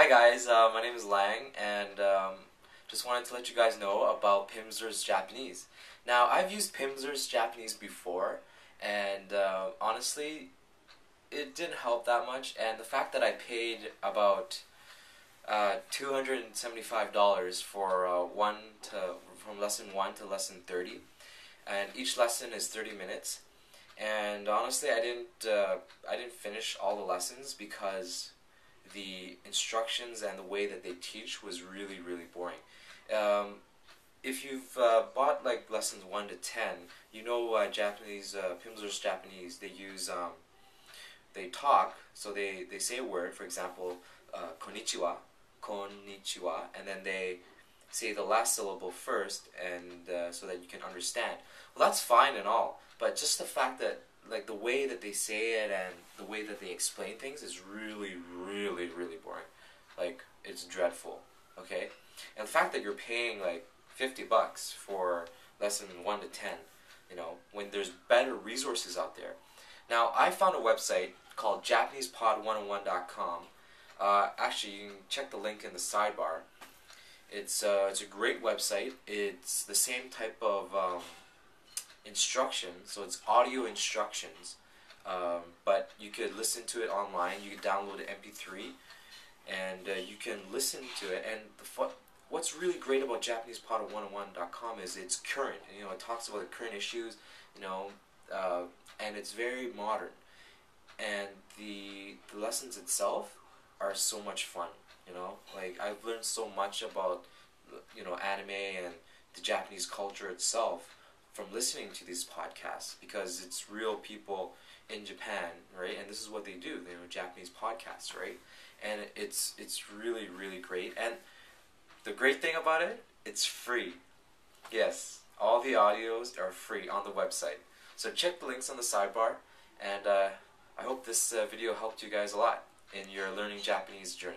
Hi guys, uh, my name is Lang, and um, just wanted to let you guys know about Pimsleur's Japanese. Now, I've used Pimsleur's Japanese before, and uh, honestly, it didn't help that much. And the fact that I paid about uh, two hundred and seventy-five dollars for uh, one to from lesson one to lesson thirty, and each lesson is thirty minutes. And honestly, I didn't uh, I didn't finish all the lessons because the instructions and the way that they teach was really really boring. Um, if you've uh, bought like lessons one to ten, you know uh, Japanese uh, Pimsleur's Japanese. They use um, they talk, so they they say a word. For example, uh, konnichiwa, konnichiwa, and then they say the last syllable first, and uh, so that you can understand. Well, that's fine and all, but just the fact that like the way that they say it and the way that they explain things is really, really, really boring. Like it's dreadful. Okay, and the fact that you're paying like fifty bucks for lesson one to ten, you know, when there's better resources out there. Now I found a website called JapanesePod101.com. Uh, actually, you can check the link in the sidebar. It's uh, it's a great website. It's the same type of um, instructions, so it's audio instructions, um, but you could listen to it online. You could download an MP3, and uh, you can listen to it. And the what's really great about JapanesePod101.com is it's current. You know, it talks about the current issues. You know, uh, and it's very modern. And the the lessons itself are so much fun. You know, like I've learned so much about you know anime and the Japanese culture itself from listening to these podcasts because it's real people in Japan, right? And this is what they do. They have Japanese podcasts, right? And it's it's really really great. And the great thing about it, it's free. Yes, all the audios are free on the website. So check the links on the sidebar, and uh, I hope this uh, video helped you guys a lot in your learning Japanese journey.